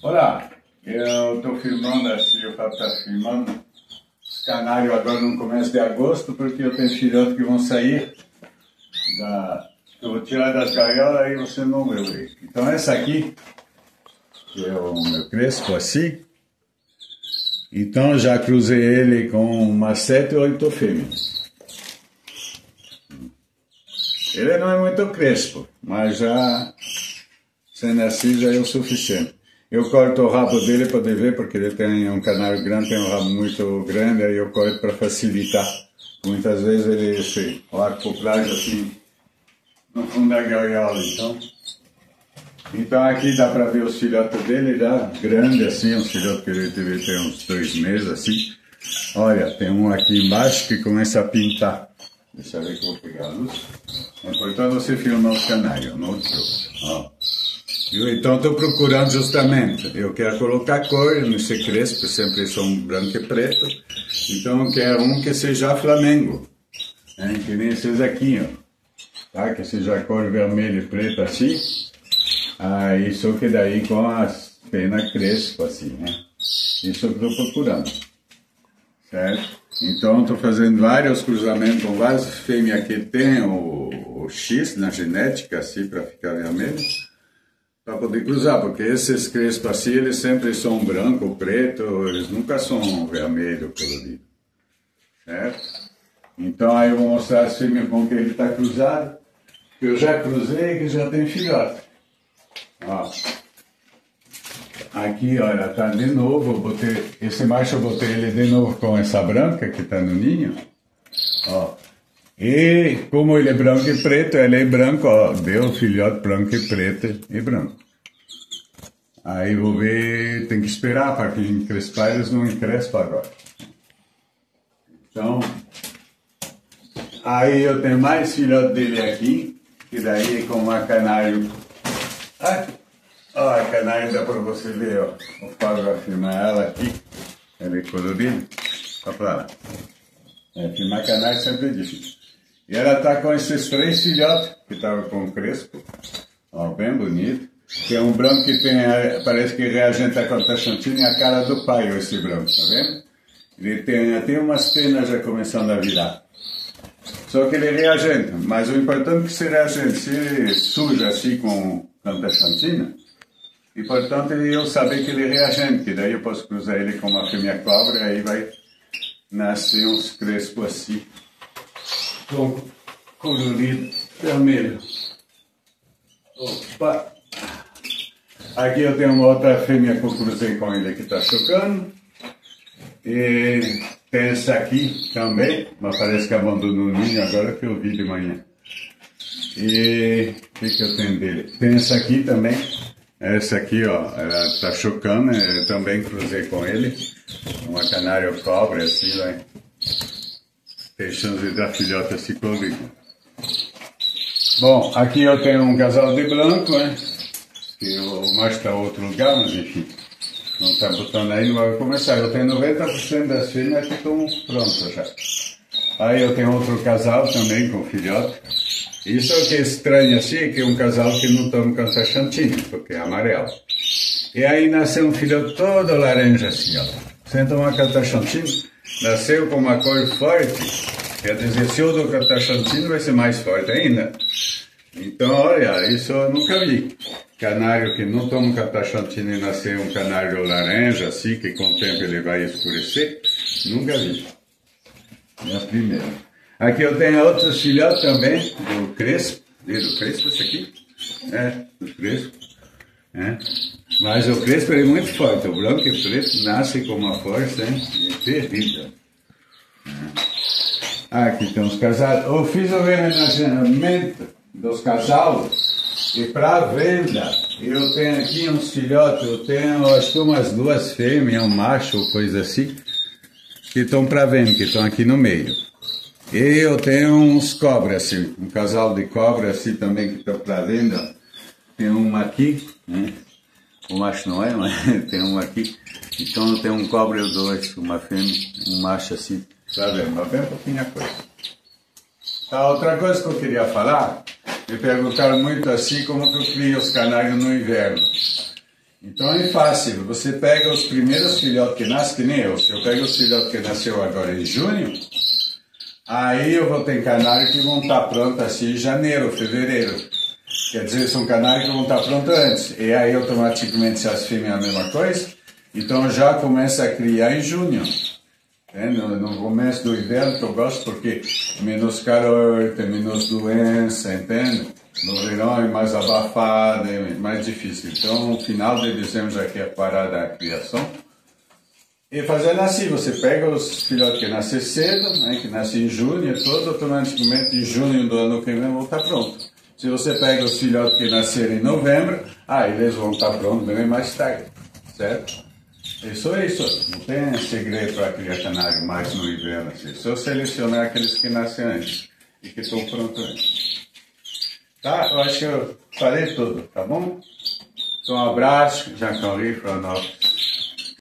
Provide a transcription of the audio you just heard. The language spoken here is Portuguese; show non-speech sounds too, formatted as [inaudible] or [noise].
Olá, eu estou filmando assim, o Fábio está filmando os canários agora no começo de agosto, porque eu tenho filhotes que vão sair da... Eu vou tirar das gaiolas e você não ver. Então essa aqui, que é o meu crespo assim, então já cruzei ele com umas sete ou oito fêmeas. Ele não é muito crespo, mas já sendo assim já é o suficiente. Eu corto o rabo dele para ver, porque ele tem um canário grande, tem um rabo muito grande, aí eu corto para facilitar. Muitas vezes ele se, o acoplagem assim no fundo da gaiola, então. Então aqui dá para ver os filhotes dele já grande assim, um filhote que ele deve ter uns dois meses assim. Olha, tem um aqui embaixo que começa a pintar. Deixa eu ver que eu vou pegar a luz. É importante você filmar os canários, não o Ó. Eu, então estou procurando justamente, eu quero colocar cor nesse crespo, sempre são branco e preto, então eu quero um que seja Flamengo, né? que nem esses aqui, ó, tá? que seja cor vermelho e preto assim, aí só que daí com as penas crespo assim, né? Isso eu estou procurando, certo? Então estou fazendo vários cruzamentos com várias fêmeas que tem o, o X na genética assim para ficar vermelho para poder cruzar, porque esses crespos assim, eles sempre são branco, preto, eles nunca são vermelho colorido, certo? Então aí eu vou mostrar as fêmeas com que ele está cruzado, que eu já cruzei que já tem filhote. Ó. Aqui, olha, tá de novo, eu botei, esse macho eu botei ele de novo com essa branca que está no ninho, ó. E como ele é branco e preto, ele é branco, ó, deu filhote branco e preto e branco. Aí vou ver, tem que esperar para que encrespar, eles não encrespam agora. Então, aí eu tenho mais filhote dele aqui, que daí com uma canário. Ah, ó, a canário dá para você ver, ó. Vai filmar ela aqui, ela é colorida, só para lá. É, filmar canário sempre é difícil. E ela está com esses três filhotes, que estavam com o crespo, ó, bem bonito. Que é um branco que tem, parece que reagente a contaxantina e a cara do pai, esse branco, tá vendo? Ele tem, tem umas penas já começando a virar. Só que ele é reagente, mas o importante é que se reagente, se suja assim com cantaxantina, importante é eu saber que ele é reagente, que daí eu posso cruzar ele com uma fêmea cobra e aí vai nascer uns crespos assim com colorido vermelho. Opa! Aqui eu tenho uma outra fêmea que eu cruzei com ele que está chocando. E tem essa aqui também, mas parece que abandonou o ninho agora que eu vi de manhã. E o que, que eu tenho dele? Tem essa aqui também. Essa aqui, ó, ela está chocando, eu também cruzei com ele. Uma canária cobre, assim, vai deixando dar filhota comigo. Bom, aqui eu tenho um casal de branco, né? Que o macho está outro lugar, mas enfim, não está botando aí, vai começar. Eu tenho 90% das fêmeas que estão prontas já. Aí eu tenho outro casal também com filhote. Isso é o que é estranho assim, que é um casal que não toma cantaxantina, porque é amarelo. E aí nasceu um filhote todo laranja assim, ó. Sem tomar cantaxantina, nasceu com uma cor forte, quer dizer, se eu dou cataxantina vai ser mais forte ainda. Então, olha, isso eu nunca vi. Canário que não toma cataxantina e nascer um canário laranja, assim, que com o tempo ele vai escurecer, nunca vi. É a primeira. Aqui eu tenho outros filhotes também, do crespo, do crespo esse aqui? É, do crespo. É. Mas o crespo é muito forte, o branco e o preto nasce com uma força hein, terrível. É. Aqui tem os casais. Eu fiz o envenenamento dos casais e para venda eu tenho aqui uns filhotes, eu tenho acho que umas duas fêmeas, um macho coisa assim, que estão para venda, que estão aqui no meio. E eu tenho uns cobras assim, um casal de cobras assim também que estão para venda. Tem uma aqui, né? O macho não é, mas [laughs] tem uma aqui. Então tem um cobre ou dois, uma fêmea, um macho assim. Tá vendo? Mas bem pouquinho a coisa. A outra coisa que eu queria falar, me perguntaram muito assim como que eu crio os canários no inverno. Então é fácil, você pega os primeiros filhotes que nascem, que nem eu, se eu pego os filhotes que nasceu agora em junho, aí eu vou ter canário que vão estar prontos assim em janeiro, fevereiro. Quer dizer, são canários que vão estar prontos antes. E aí automaticamente se as fêmeas é a mesma coisa, então já começa a criar em junho. É, no, no, começo do inverno que eu gosto porque menos calor, tem menos doença, entende? No verão é mais abafado, é mais difícil. Então, no final de dezembro já quer parar da criação. E fazendo assim, você pega os filhotes que nascem cedo, né, que nascem em junho, todos automaticamente em junho do ano que vem vão estar prontos. Se você pega os filhotes que nascerem em novembro, ah, eles vão estar prontos bem mais tarde, certo? Isso é isso. Não tem segredo para criar canário mais no inverno. Assim. Só selecionar aqueles que nascem antes e que estão prontos antes. Tá? Eu acho que eu falei tudo, tá bom? Então, um abraço, Jean-Claude Florianópolis.